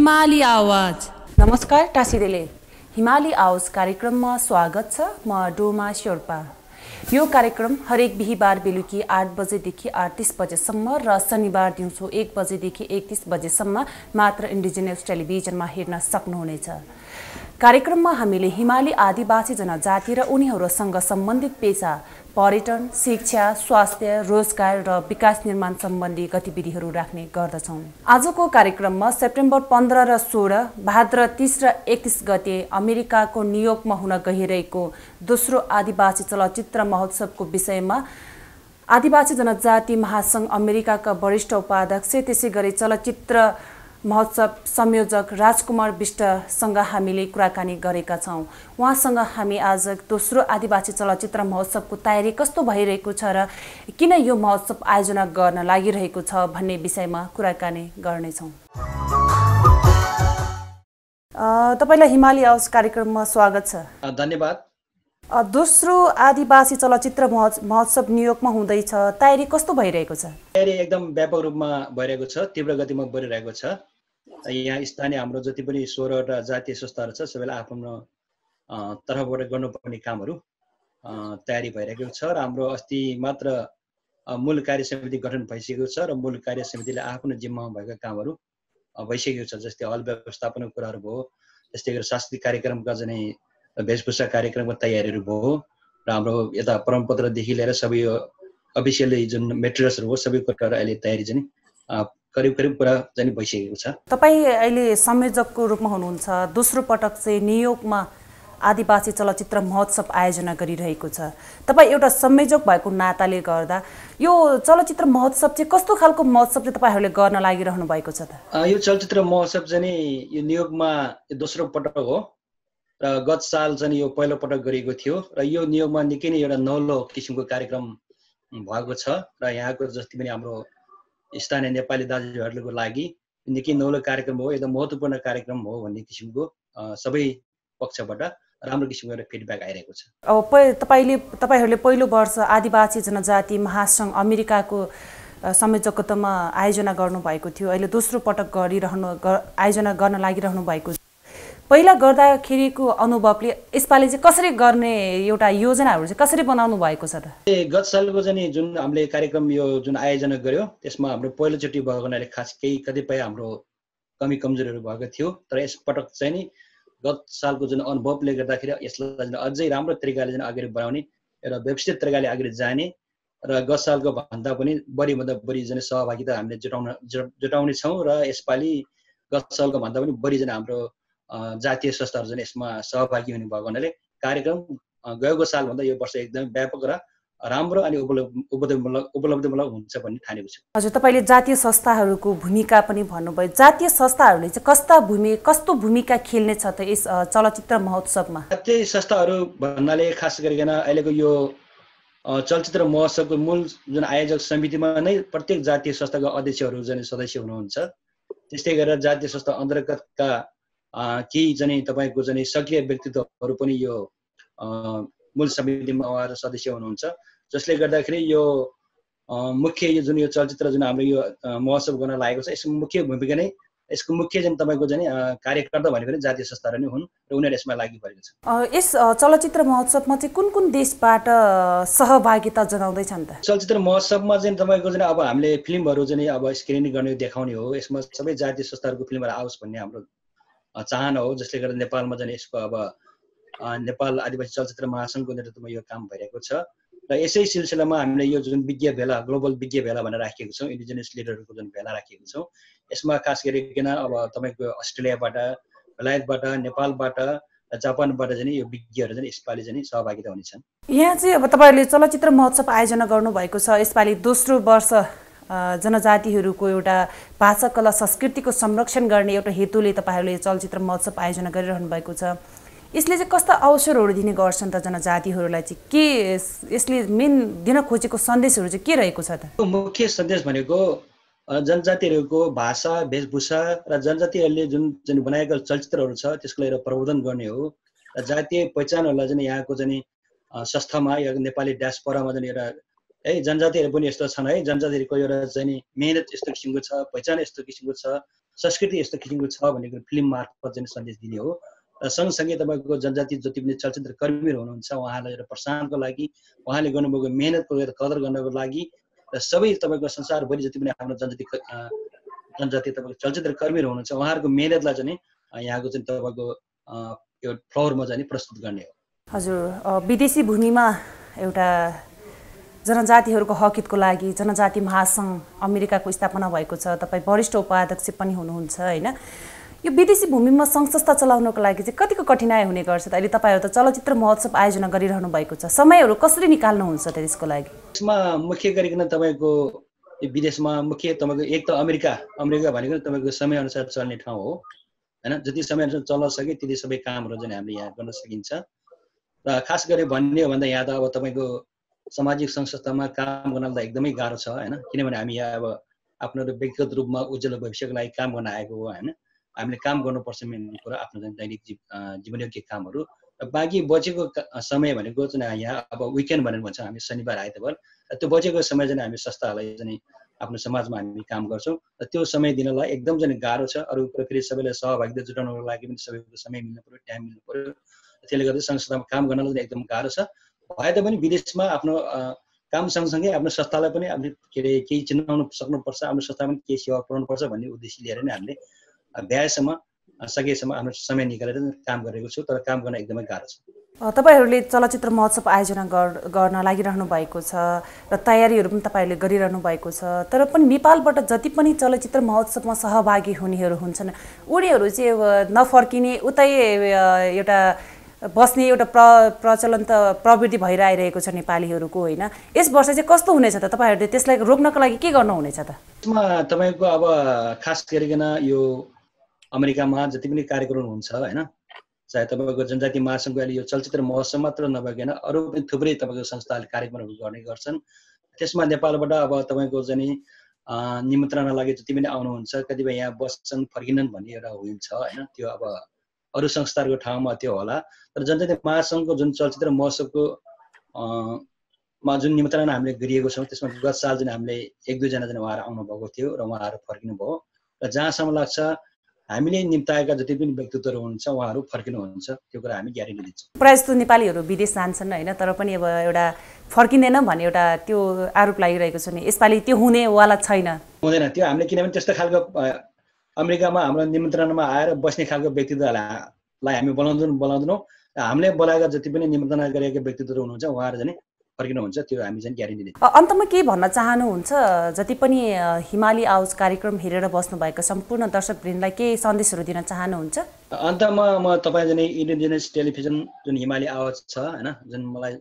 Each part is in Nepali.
हिमाली आवाज। नमस्कार टाँसिदेले। हिमाली आवाज कार्यक्रममा स्वागत छ म डोमा शेर्पा। यो कार्यक्रम हरेक बिहिबार बेलुकी आठ बजेदेखि आठ तिस बजेसम्म र शनिबार दिउँसो एक बजेदेखि एकतिस बजेसम्म मात्र इन्डिजिनियस टेलिभिजनमा हेर्न सक्नुहुनेछ। कार्यक्रममा हामीले हिमाली आदिवासी जनजाति र उनीहरूसँग सम्बन्धित पेसा पर्यटन शिक्षा स्वास्थ्य रोजगार र विकास निर्माण सम्बन्धी गतिविधिहरू राख्ने गर्दछौँ। आजको कार्यक्रममा सेप्टेम्बर पन्ध्र र सोह्र भाद्र तिस र एकतिस गते अमेरिकाको न्युयोर्कमा हुन गइरहेको दोस्रो आदिवासी चलचित्र महोत्सवको विषयमा आदिवासी जनजाति महासङ्घ अमेरिकाका वरिष्ठ उपाध्यक्ष त्यसै गरी चलचित्र महोत्सव संयोजक राजकुमार विष्टसँग हामीले कुराकानी गरेका छौँ। उहाँसँग हामी आज दोस्रो आदिवासी चलचित्र महोत्सवको तयारी कस्तो भइरहेको छ र किन यो महोत्सव आयोजना गर्न लागिरहेको छ भन्ने विषयमा कुराकानी गर्नेछौँ। तपाईँलाई हिमाली हाउस कार्यक्रममा स्वागत छ। धन्यवाद। दोस्रो आदिवासी चलचित्र महोत्सव न्युयोर्कमा हुँदैछ। तयारी कस्तो भइरहेको छ? तयारी एकदम व्यापक रूपमा भइरहेको छ तीव्र गतिमा बढिरहेको छ। यहाँ स्थानीय हाम्रो जति पनि सोह्रवटा जातीय संस्थाहरू छ सबैलाई आफ्नो तर्फबाट गर्नुपर्ने कामहरू तयारी भइरहेको छ र हाम्रो अस्ति मात्र मूल कार्य समिति गठन भइसकेको छ र मूल कार्य समितिले आफ्नो जिम्मामा भएका कामहरू भइसकेको छ। जस्तै हल व्यवस्थापनको कुराहरू भयो त्यस्तै गरी सांस्कृतिक कार्यक्रमका चाहिँ वेशभूषा कार्यक्रमको तयारीहरू भयो र हाम्रो यता परमपत्रदेखि लिएर सबै अफिसियली जुन मेटेरियल्सहरू हो सबै कुराहरू अहिले तयारी चाहिँ करिब करिब पुरा चाहिँ भइसकेको छ। तपाईँ अहिले संयोजकको रूपमा हुनुहुन्छ। दोस्रो पटक चाहिँ न्युयोर्कमा आदिवासी चलचित्र महोत्सव आयोजना गरिरहेको छ। तपाईँ एउटा संयोजक भएको नाताले गर्दा यो चलचित्र महोत्सव चाहिँ कस्तो खालको महोत्सव चाहिँ तपाईँहरूले गर्न लागिरहनु भएको छ त? यो चलचित्र महोत्सव चाहिँ यो न्युयोर्कमा दोस्रो पटक हो। र गत साल चाहिँ यो पहिलो पटक गरिएको थियो र यो नियोगमा निकै नै एउटा नौलो किसिमको कार्यक्रम भएको छ र यहाँको जति पनि हाम्रो स्थानीय नेपाली दाजुभाइहरूको लागि निकै नौलो कार्यक्रम हो एकदम महत्त्वपूर्ण कार्यक्रम हो भन्ने किसिमको सबै पक्षबाट राम्रो किसिमको एउटा फिडब्याक आइरहेको छ। अब तपाईँले तपाईँहरूले पहिलो वर्ष आदिवासी जनजाति महासङ्घ अमेरिकाको संयोजकत्वमा आयोजना गर्नुभएको थियो। अहिले दोस्रो पटक गरिरहनु आयोजना गर्न लागिरहनु भएको पहिला गर्दाखेरिको अनुभवले यसपालि चाहिँ कसरी गर्ने एउटा योजनाहरू चाहिँ कसरी बनाउनु भएको छ त? गत सालको चाहिँ जुन हामीले कार्यक्रम यो जुन आयोजना गर्यो त्यसमा हाम्रो पहिलोचोटि भएको हुनाले खास केही कतिपय हाम्रो कमी कमजोरीहरू भएको थियो। तर यसपटक चाहिँ नि गत सालको जुन अनुभवले गर्दाखेरि यसलाई अझै राम्रो तरिकाले चाहिँ अगाडि बढाउने एउटा व्यवस्थित तरिकाले अगाडि जाने र गत सालको भन्दा पनि बढीभन्दा बढी चाहिँ सहभागिता हामीले जुटाउन जुटाउने छौँ र यसपालि गत सालको भन्दा पनि बढी चाहिँ हाम्रो जातीय संस्थाहरू चाहिँ यसमा सहभागी हुने भएको हुनाले कार्यक्रम गएको सालभन्दा यो वर्ष एकदमै व्यापक र राम्रो अनि उपलब्धिमूलक उपलब्धिमूलक हुन्छ भन्ने ठानेको छु। हजुर तपाईँले जातीय संस्थाहरूको भूमिका पनि भन्नुभयो। जातीय संस्थाहरूले चाहिँ कस्ता भूमि कस्तो भूमिका खेल्ने छ त यस चलचित्र महोत्सवमा? जातीय संस्थाहरू भन्नाले खास गरिकन अहिलेको यो चलचित्र महोत्सवको मूल जुन आयोजक समितिमा नै प्रत्येक जातीय संस्थाका अध्यक्षहरू चाहिँ सदस्य हुनुहुन्छ। त्यस्तै गरेर जातीय संस्था अन्तर्गतका केही चाहिँ तपाईँको चाहिँ सक्रिय व्यक्तित्वहरू पनि यो मूल समितिमा उहाँहरू सदस्य हुनुहुन्छ जसले गर्दाखेरि यो मुख्य यो जुन यो चलचित्र जुन हाम्रो यो महोत्सव गर्न लागेको छ यसको मुख्य भूमिका नै यसको मुख्य चाहिँ तपाईँको चाहिँ कार्यकर्ता भनेको नै जातीय संस्थाहरू नै हुन् र उनीहरू यसमा लागि परेको छ यस चलचित्र महोत्सवमा चाहिँ कुन कुन देशबाट सहभागिता जनाउँदैछन् त? चलचित्र महोत्सवमा चाहिँ तपाईँको चाहिँ अब हामीले फिल्महरू चाहिँ अब स्क्रिनिङ गर्ने देखाउने हो यसमा सबै जातीय संस्थाहरूको फिल्महरू आओस् भन्ने हाम्रो चाहना हो जसले गर्दा नेपालमा चाहिँ यसको अब नेपाल आदिवासी चलचित्र महासङ्घको नेतृत्वमा यो काम भइरहेको छ। र यसै सिलसिलामा हामीले यो जुन विज्ञ भेला ग्लोबल विज्ञ भेला भनेर राखेको छौँ इन्डिजिनियस लिडरहरूको जुन भेला राखेको छौँ यसमा खास गरिकन अब तपाईँको अस्ट्रेलियाबाट बेलायतबाट नेपालबाट जापानबाट चाहिँ यो विज्ञहरू चाहिँ यसपालि चाहिँ सहभागिता हुनेछन्। यहाँ चाहिँ अब तपाईँहरूले चलचित्र महोत्सव आयोजना गर्नुभएको छ यसपालि दोस्रो वर्ष जनजातिहरूको एउटा भाषा कला संस्कृतिको संरक्षण गर्ने एउटा हेतुले तपाईँहरूले चलचित्र महोत्सव आयोजना गरिरहनु भएको छ। यसले चाहिँ कस्ता अवसरहरू दिने गर्छन् त जनजातिहरूलाई चाहिँ? के यसले मेन दिन खोजेको सन्देशहरू चाहिँ के रहेको छ त? मुख्य सन्देश भनेको जनजातिहरूको भाषा वेशभूषा र जनजातिहरूले जुन जुन बनाएका चलचित्रहरू छ त्यसको एउटा प्रबोधन गर्ने हो। र जातीय पहिचानहरूलाई चाहिँ यहाँको चाहिँ संस्थामा या नेपाली ड्यासपरामा चाहिँ एउटा है जनजातिहरू पनि यस्तो छन् है। जनजातिहरूको एउटा चाहिँ मेहनत यस्तो किसिमको छ पहिचान यस्तो किसिमको छ संस्कृति यस्तो किसिमको छ भन्ने कुरो फिल्म मार्फत चाहिँ सन्देश दिने हो। र सँगसँगै तपाईँको जनजाति जति पनि चलचित्र कर्मीहरू हुनुहुन्छ उहाँलाई एउटा प्रोत्साहनको लागि उहाँले गर्नुभएको मेहनतको एउटा कदर गर्नको लागि र सबै तपाईँको संसारभरि जति पनि हाम्रो जनजाति जनजाति तपाईँको चलचित्र कर्मीहरू हुनुहुन्छ उहाँहरूको मेहनतलाई चाहिँ यहाँको चाहिँ तपाईँको यो फ्लोरमा चाहिँ प्रस्तुत गर्ने हो। हजुर विदेशी भूमिमा एउटा जनजातिहरूको हकितको लागि जनजाति महासङ्घ अमेरिकाको स्थापना भएको छ तपाईँ वरिष्ठ उपाध्यक्ष पनि हुनुहुन्छ होइन? यो विदेशी भूमिमा संस्था चलाउनको लागि चाहिँ कतिको कठिनाइ हुने गर्छ त? अहिले तपाईँहरू त चलचित्र महोत्सव आयोजना गरिरहनु भएको छ। समयहरू कसरी निकाल्नुहुन्छ त्यसको लागि? यसमा मुख्य गरिकन तपाईँको विदेशमा मुख्य तपाईँको एक त अमेरिका अमेरिका भनेको तपाईँको समयअनुसार चल्ने ठाउँ हो होइन? जति समयअनुसार चल्न सके त्यति सबै कामहरू चाहिँ हामीले यहाँ गर्न सकिन्छ। र खास गरी भन्ने हो भन्दा यहाँ त अब तपाईँको सामाजिक संस्थामा काम गर्नलाई एकदमै गाह्रो छ होइन? किनभने हामी यहाँ अब आफ्नो व्यक्तिगत रूपमा उज्जवल भविष्यको लागि काम गर्न आएको हो होइन? हामीले काम गर्नुपर्छ मेन कुरा आफ्नो दैनिक जीव जीवनयोग्य कामहरू। र बाँकी बचेको समय भनेको चाहिँ यहाँ अब विकेन्ड भनेर भन्छ हामी शनिबार आइतबार। त्यो बचेको समय चाहिँ हामी संस्थाहरूलाई चाहिँ आफ्नो समाजमा हामी काम गर्छौँ। र त्यो समय दिनलाई एकदम चाहिँ गाह्रो छ। अरू कुरो सबैलाई सहभागिता जुटाउनको लागि पनि सबैको समय मिल्नु पऱ्यो टाइम मिल्नु पऱ्यो त्यसले गर्दा संस्थामा काम गर्नलाई एकदम गाह्रो छ। भए तापनि विदेशमा आफ्नो काम सँगसँगै आफ्नो संस्थालाई पनि हामीले के अरे केही चिनाउनु सक्नुपर्छ आफ्नो संस्थामा पनि केही सेवा पुऱ्याउनुपर्छ भन्ने उद्देश्य लिएर नै हामीले भ्याएसम्म सकेसम्म आफ्नो समय निकालेर काम गरेको छु तर काम गर्न एकदमै गाह्रो छ। तपाईँहरूले चलचित्र महोत्सव आयोजना गर्न लागिरहनु भएको छ र तयारीहरू पनि तपाईँहरूले गरिरहनु भएको छ तर पनि नेपालबाट जति पनि चलचित्र महोत्सवमा सहभागी हुनेहरू हुन्छन् उनीहरू चाहिँ नफर्किने उतै एउटा बस्ने एउटा प्र प्रचलन त प्रवृत्ति भएर आइरहेको छ नेपालीहरूको होइन? यस वर्ष चाहिँ कस्तो हुनेछ त? तपाईँहरूले त्यसलाई रोक्नको लागि के गर्नुहुनेछ त? तपाईँको अब खास गरिकन यो अमेरिकामा जति पनि कार्यक्रम हुन्छ होइन? चाहे तपाईँको जनजाति महासङ्घको अहिले यो चलचित्र महोत्सव मात्र नभइकन अरू पनि थुप्रै तपाईँको संस्थाले कार्यक्रमहरू गर्ने गर्छन्। त्यसमा नेपालबाट अब तपाईँको चाहिँ निमन्त्रणा लागि जति पनि आउनुहुन्छ कतिपय यहाँ बस्छन् फर्किनन् भन्ने एउटा हुन्छ होइन? त्यो अब अरू संस्थाहरूको ठाउँमा त्यो होला। तर जनजाति महासङ्घको जुन चलचित्र महोत्सवको मा जुन निमन्त्रणा हामीले गरिएको छौँ त्यसमा गत साल चाहिँ हामीले एक दुईजना चाहिँ उहाँहरू आउनुभएको थियो र उहाँहरू फर्किनु भयो र जहाँसम्म लाग्छ हामीले निम्ताएका जति पनि व्यक्तित्वहरू हुनुहुन्छ उहाँहरू फर्किनुहुन्छ त्यो कुरा हामी ग्यारेन्टी दिन्छौँ। प्रायः जस्तो नेपालीहरू विदेश जान्छन् होइन तर पनि अब एउटा फर्किँदैन भन्ने एउटा त्यो आरोप लागिरहेको छ नि। यसपालि त्यो हुनेवाला छैन। हुँदैन त्यो हामीले किनभने त्यस्तो खालको अमेरिकामा हाम्रो निमन्त्रणामा आएर बस्ने खालको व्यक्तित्वलाई हामी बोलाउँदैनौँ। बोलाउँदैनौँ हामीले बोलाएका जति पनि निमन्त्रणा गरेका व्यक्तित्वहरू हुनुहुन्छ उहाँहरू चाहिँ फर्किनुहुन्छ त्यो हामी चाहिँ ग्यारेन्टी दिन्छौँ। अन्तमा के भन्न चाहनुहुन्छ? जति पनि हिमाली आउज कार्यक्रम हेरेर बस्नुभएको सम्पूर्ण दर्शकवृन्दलाई के सन्देशहरू दिन चाहनुहुन्छ? अन्तमा म तपाईँ जाने इन्डिजिनियस टेलिभिजन जुन हिमाली आवाज छ होइन जुन मलाई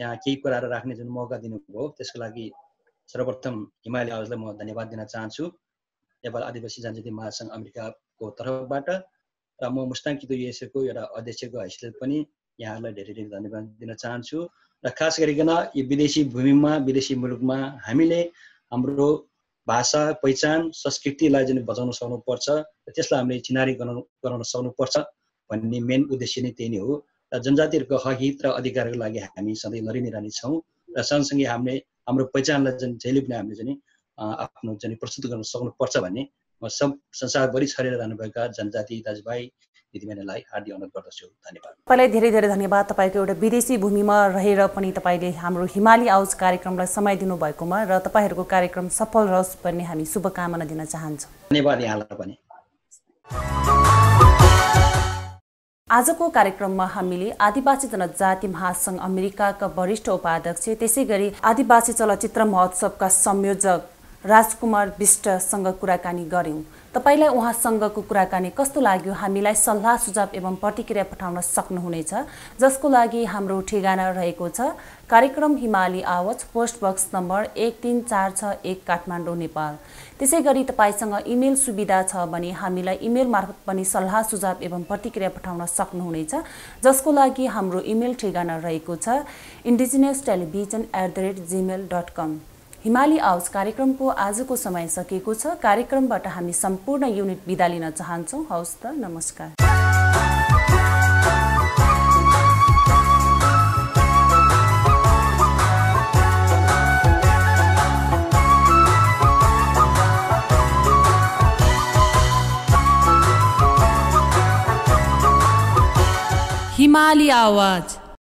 यहाँ केही कुराहरू राख्ने जुन मौका दिनुभयो त्यसको लागि सर्वप्रथम हिमाली आवाजलाई म धन्यवाद दिन चाहन्छु। नेपाल आदिवासी जनजाति महासङ्घ अमेरिकाको तर्फबाट र म मुस्ताङ किदो युएसएको एउटा अध्यक्षको हैसियत पनि यहाँहरूलाई धेरै धेरै धन्यवाद दिन चाहन्छु र खास गरिकन यो विदेशी भूमिमा विदेशी मुलुकमा हामीले हाम्रो भाषा पहिचान संस्कृतिलाई चाहिँ बचाउन सक्नुपर्छ र त्यसलाई हामीले चिनारी गराउनु गराउन सक्नुपर्छ भन्ने मेन उद्देश्य नै त्यही नै हो र जनजातिहरूको हक र अधिकारको लागि हामी सधैँ लडि नै र सँगसँगै हामीले हाम्रो पहिचानलाई चाहिँ जहिले पनि हामीले चाहिँ आफ्नो चाहिँ प्रस्तुत गर्न सक्नुपर्छ भन्ने म संसारभरि छरेर रहनुभएका जनजाति दाजुभाइ दिदीबहिनीलाई हार्दिक अनुरोध गर्दछु। धन्यवाद। तपाईँलाई धेरै धेरै धन्यवाद। तपाईँको एउटा विदेशी भूमिमा रहेर पनि तपाईँले हाम्रो हिमाली आउज कार्यक्रमलाई समय दिनुभएकोमा र तपाईँहरूको कार्यक्रम सफल रहोस् भन्ने हामी शुभकामना दिन चाहन्छौँ। धन्यवाद यहाँलाई पनि। आजको कार्यक्रममा हामीले आदिवासी जनजाति महासङ्घ अमेरिकाका वरिष्ठ उपाध्यक्ष त्यसै गरी आदिवासी चलचित्र महोत्सवका संयोजक राजकुमार विष्टसँग कुराकानी गऱ्यौँ। तपाईँलाई उहाँसँगको कुराकानी कस्तो लाग्यो? हामीलाई सल्लाह सुझाव एवं प्रतिक्रिया पठाउन सक्नुहुनेछ जसको लागि हाम्रो ठेगाना रहेको छ। कार्यक्रम हिमाली आवाज पोस्ट बक्स नम्बर एक तिन चार छ एक काठमाडौँ नेपाल। त्यसै गरी तपाईँसँग इमेल सुविधा छ भने हामीलाई इमेल मार्फत पनि सल्लाह सुझाव एवं प्रतिक्रिया पठाउन सक्नुहुनेछ जसको लागि हाम्रो इमेल ठेगाना रहेको छ। Indigenous television at the rate gmail dot com Himali Awaj कार्यक्रमको आजको समय सकिएको छ। कार्यक्रमबाट हामी सम्पूर्ण युनिट बिदा लिन चाहन्छौँ। हवस् त नमस्कार। हिमाली आवाज।